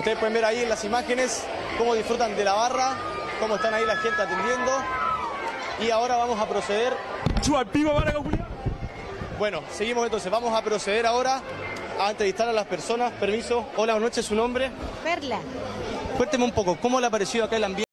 Ustedes pueden ver ahí en las imágenes cómo disfrutan de la barra, cómo están ahí la gente atendiendo. Y ahora vamos a proceder. Bueno, seguimos entonces. Vamos a proceder ahora a entrevistar a las personas. Permiso. Hola, buenas noches, ¿su nombre? Perla. Cuénteme un poco, ¿cómo le ha parecido acá el ambiente?